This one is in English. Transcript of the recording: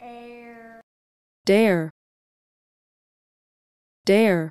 air. Dare, dare,